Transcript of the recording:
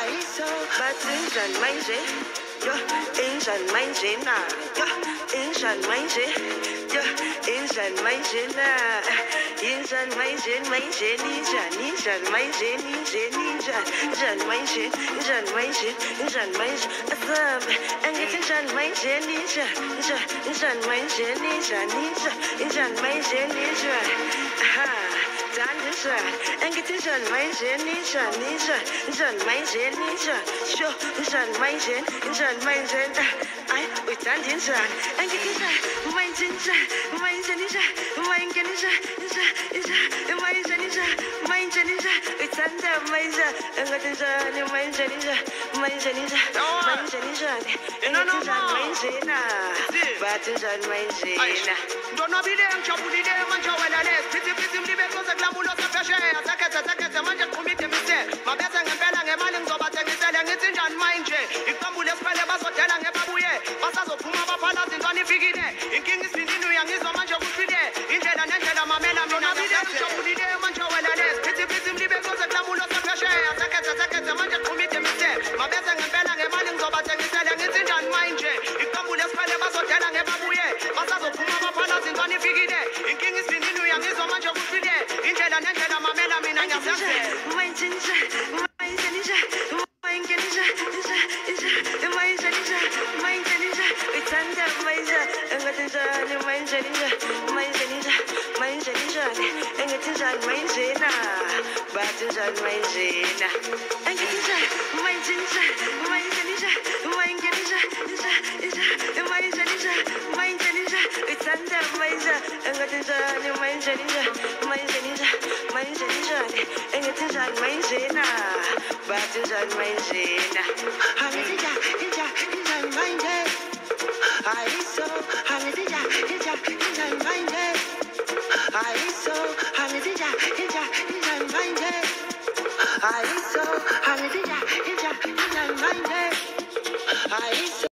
I so Batinjan manje, yo, injan manje na, yo, injan manje, yo, injan manje na, injan manje manje ninja, ninjan manje ninja ninja, injan manje, injan manje, injan manje, asam, angit injan manje ninja, ninja, injan manje ninja ninja, injan manje ninja, aha. Danisa, Engitishan, Mason, Nisha, Nisha, Nishan, Mason, Nisha, Sure, Nishan, Mason, Nishan, Mason, I, with Danisa, Engitisha, Mason, Mason, Nisha, Mason, Nisha, Nisha, Nisha, Mason, Nisha, Mason, Nisha, with Santa, Mason, Engitisha, Mason, Nisha, Mason, Nisha, Mason, Nisha, Engitishan, Mason, Batinsan, Mason. ndonwabile ngijabulile manje welale sithi fithi mlibekoze kulamulo sephesheya sekhethe indlela nendlela mamela mina ngiyazenzela Batinsan maizena, Hang it inja inja inja mind I so hang it inja inja inja mind I so hang it inja inja inja mind I so hang it inja inja inja mind I